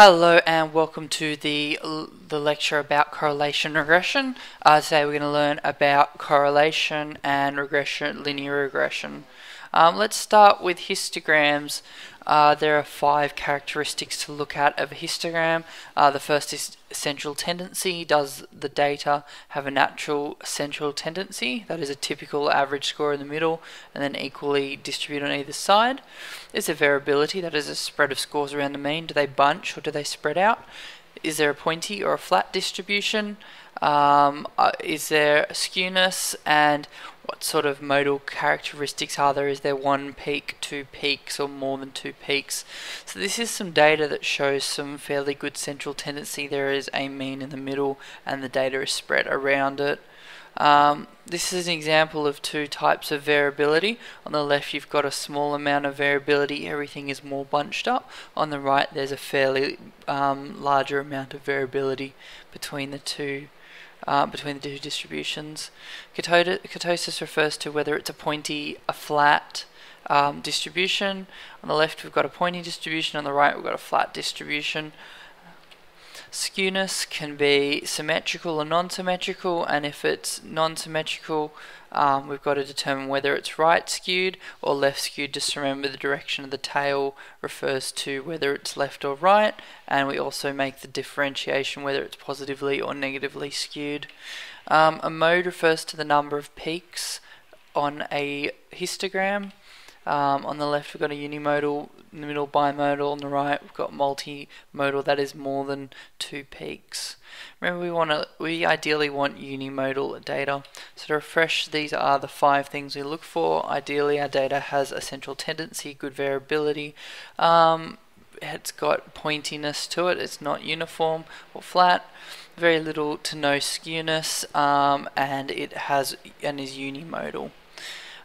Hello and welcome to the the lecture about correlation regression. Uh, today we're going to learn about correlation and regression, linear regression. Um, let's start with histograms. Uh, there are five characteristics to look at of a histogram. Uh, the first is central tendency. Does the data have a natural central tendency? That is a typical average score in the middle and then equally distributed on either side. Is there variability? That is a spread of scores around the mean. Do they bunch or do they spread out? Is there a pointy or a flat distribution? Um, uh, is there skewness and what sort of modal characteristics are there? Is there one peak, two peaks, or more than two peaks? So this is some data that shows some fairly good central tendency. There is a mean in the middle and the data is spread around it. Um, this is an example of two types of variability. On the left you've got a small amount of variability, everything is more bunched up. On the right there's a fairly um, larger amount of variability between the two uh, between the two distributions. Kurtosis refers to whether it's a pointy, a flat um, distribution. On the left we've got a pointy distribution, on the right we've got a flat distribution. Skewness can be symmetrical or non-symmetrical, and if it's non-symmetrical, um, we've got to determine whether it's right skewed or left skewed. Just remember the direction of the tail refers to whether it's left or right, and we also make the differentiation whether it's positively or negatively skewed. Um, a mode refers to the number of peaks on a histogram. Um, on the left, we've got a unimodal, in the middle, bimodal. On the right, we've got multimodal. That is more than two peaks. Remember, we want to, we ideally want unimodal data. So to refresh, these are the five things we look for. Ideally, our data has a central tendency, good variability. Um, it's got pointiness to it. It's not uniform or flat. Very little to no skewness, um, and it has and is unimodal.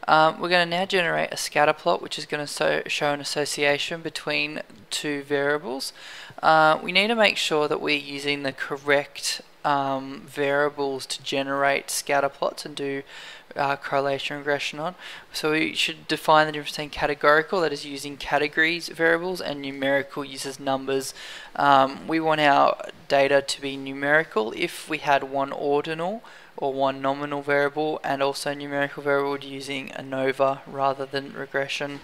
Um, we're going to now generate a scatter plot which is going to so show an association between two variables. Uh, we need to make sure that we're using the correct um, variables to generate scatter plots and do uh, correlation regression on. So we should define the difference between categorical, that is using categories variables, and numerical uses numbers. Um, we want our data to be numerical. If we had one ordinal, or one nominal variable and also numerical variable using ANOVA rather than regression.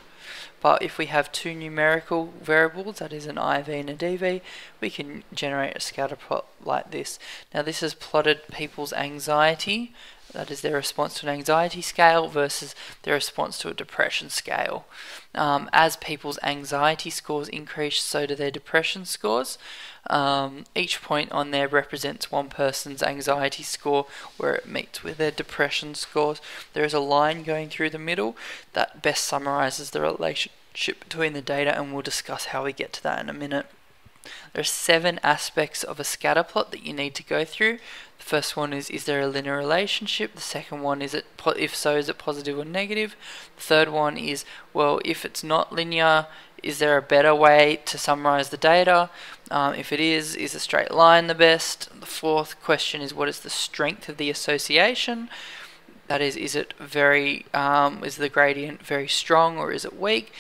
But if we have two numerical variables, that is an IV and a DV, we can generate a scatter plot like this. Now this has plotted people's anxiety that is their response to an anxiety scale versus their response to a depression scale. Um, as people's anxiety scores increase, so do their depression scores. Um, each point on there represents one person's anxiety score where it meets with their depression scores. There is a line going through the middle that best summarizes the relationship between the data, and we'll discuss how we get to that in a minute. There are seven aspects of a scatter plot that you need to go through. The first one is is there a linear relationship? The second one is it if so is it positive or negative? The third one is well if it's not linear, is there a better way to summarize the data? Um, if it is, is a straight line the best? The fourth question is what is the strength of the association? That is, is it very, um, is the gradient very strong or is it weak?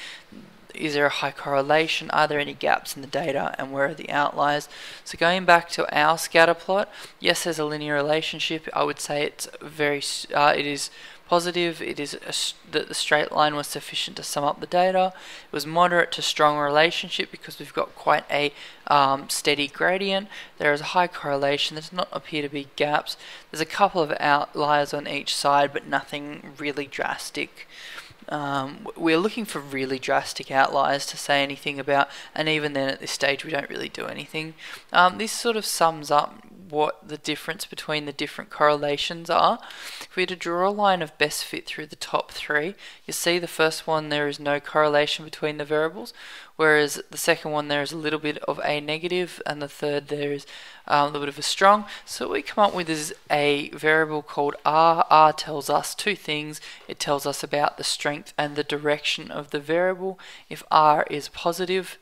Is there a high correlation? Are there any gaps in the data and where are the outliers? So going back to our scatter plot, yes, there's a linear relationship. I would say it's very, uh, it is positive. It is that the straight line was sufficient to sum up the data. It was moderate to strong relationship because we've got quite a um, steady gradient. There is a high correlation. There does not appear to be gaps. There's a couple of outliers on each side, but nothing really drastic. Um, we're looking for really drastic outliers to say anything about, and even then at this stage we don't really do anything. Um, this sort of sums up what the difference between the different correlations are. If we were to draw a line of best fit through the top three, you see the first one there is no correlation between the variables, whereas the second one there is a little bit of a negative, and the third there is um, a little bit of a strong. So what we come up with is a variable called R. R tells us two things. It tells us about the strength and the direction of the variable. If R is positive,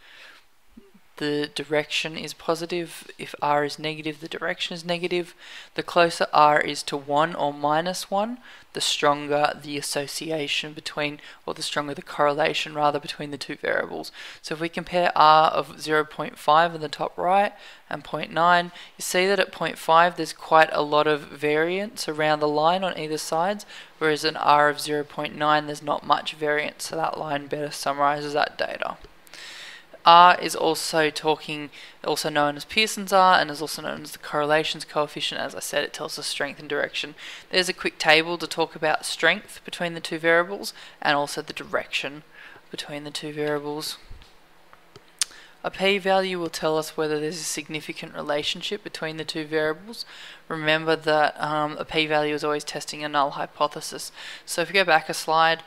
the direction is positive. If r is negative, the direction is negative. The closer r is to 1 or minus 1, the stronger the association between, or the stronger the correlation rather, between the two variables. So if we compare r of 0.5 in the top right and 0.9, you see that at 0.5 there's quite a lot of variance around the line on either sides, whereas an r of 0.9 there's not much variance, so that line better summarizes that data. R is also talking, also known as Pearson's R, and is also known as the correlations coefficient. As I said, it tells us strength and direction. There's a quick table to talk about strength between the two variables, and also the direction between the two variables. A p-value will tell us whether there's a significant relationship between the two variables. Remember that um, a p-value is always testing a null hypothesis. So if we go back a slide,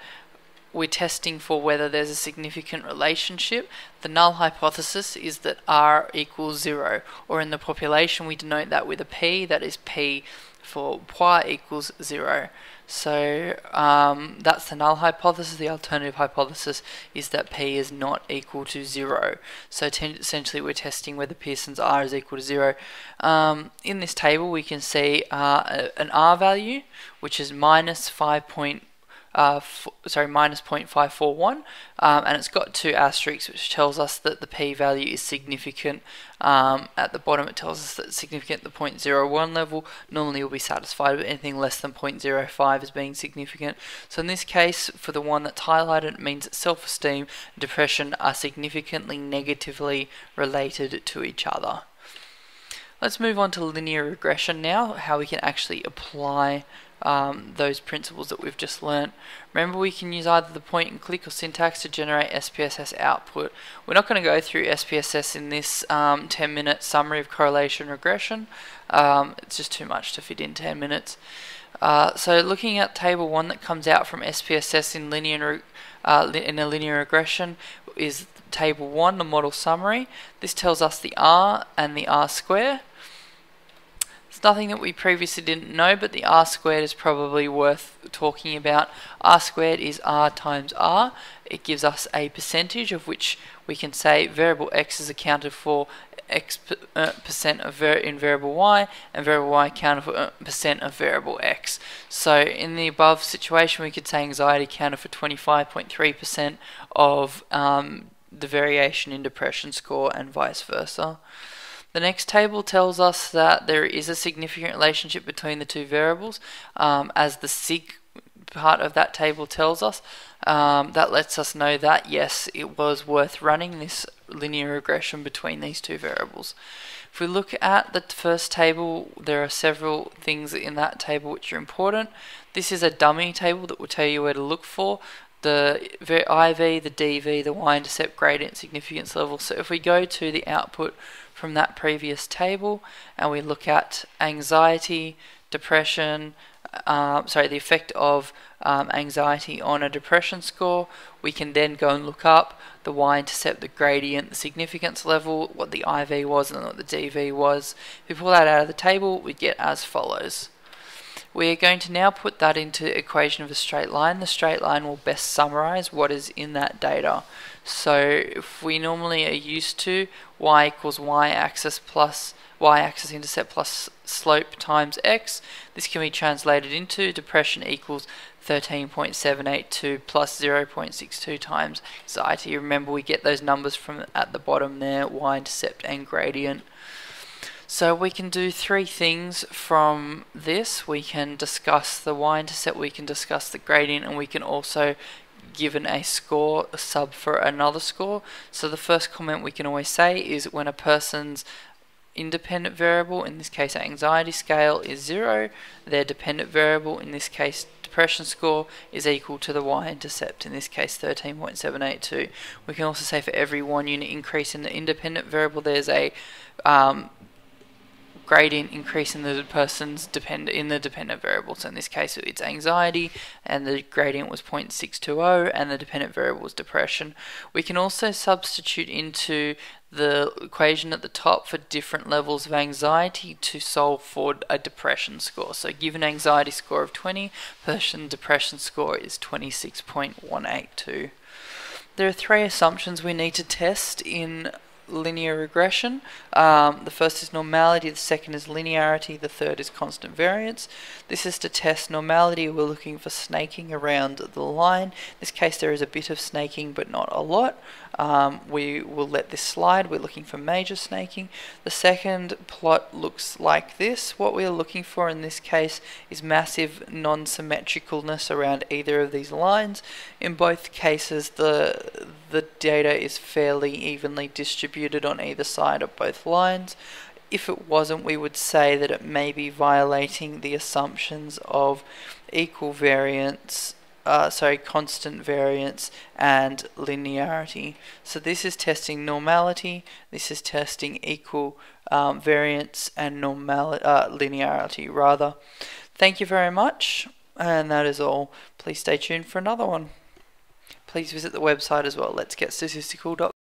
we're testing for whether there's a significant relationship. The null hypothesis is that r equals 0, or in the population we denote that with a p, that is p for y equals 0. So um, that's the null hypothesis. The alternative hypothesis is that p is not equal to 0. So essentially we're testing whether Pearson's r is equal to 0. Um, in this table we can see uh, an r value, which is minus 5 uh, sorry, minus 0.541, um, and it's got two asterisks, which tells us that the p-value is significant. Um, at the bottom, it tells us that significant at the 0.01 level. Normally, you'll be satisfied with anything less than 0.05 as being significant. So in this case, for the one that's highlighted, it means that self-esteem and depression are significantly negatively related to each other. Let's move on to linear regression now, how we can actually apply um, those principles that we've just learnt. Remember we can use either the point and click or syntax to generate SPSS output. We're not going to go through SPSS in this um, 10 minute summary of correlation regression. Um, it's just too much to fit in 10 minutes. Uh, so looking at table 1 that comes out from SPSS in, linear, uh, in a linear regression is table 1, the model summary. This tells us the R and the R square. It's nothing that we previously didn't know, but the r squared is probably worth talking about. r squared is r times r. It gives us a percentage of which we can say variable x is accounted for x uh, percent of in variable y and variable y accounted for uh, percent of variable x. So in the above situation we could say anxiety accounted for 25.3% of um, the variation in depression score and vice versa. The next table tells us that there is a significant relationship between the two variables, um, as the sig part of that table tells us. Um, that lets us know that yes, it was worth running this linear regression between these two variables. If we look at the first table, there are several things in that table which are important. This is a dummy table that will tell you where to look for the IV, the DV, the y-intercept gradient significance level. So if we go to the output from that previous table and we look at anxiety, depression, uh, sorry, the effect of um, anxiety on a depression score, we can then go and look up the y-intercept, the gradient, the significance level, what the IV was and what the DV was. If we pull that out of the table, we get as follows. We are going to now put that into equation of a straight line. The straight line will best summarize what is in that data. So if we normally are used to y equals y-axis plus y-axis intercept plus slope times x, this can be translated into depression equals 13.782 plus 0.62 times anxiety. Remember we get those numbers from at the bottom there, y-intercept and gradient. So we can do three things from this. We can discuss the y-intercept, we can discuss the gradient, and we can also given a score a sub for another score. So the first comment we can always say is when a person's independent variable, in this case anxiety scale, is 0, their dependent variable, in this case depression score, is equal to the y-intercept, in this case 13.782. We can also say for every one unit increase in the independent variable, there's a um, gradient increase in the person's depend in the dependent variable. So in this case, it's anxiety, and the gradient was 0.620, and the dependent variable was depression. We can also substitute into the equation at the top for different levels of anxiety to solve for a depression score. So given anxiety score of 20, person depression score is 26.182. There are three assumptions we need to test in linear regression. Um, the first is normality, the second is linearity, the third is constant variance. This is to test normality. We're looking for snaking around the line. In this case, there is a bit of snaking, but not a lot. Um, we will let this slide. We're looking for major snaking. The second plot looks like this. What we're looking for in this case is massive non-symmetricalness around either of these lines. In both cases, the the data is fairly evenly distributed on either side of both lines. If it wasn't, we would say that it may be violating the assumptions of equal variance uh, sorry, constant variance and linearity. So this is testing normality, this is testing equal um, variance and normal uh, linearity rather. Thank you very much, and that is all. Please stay tuned for another one. Please visit the website as well, let's get statistical.com.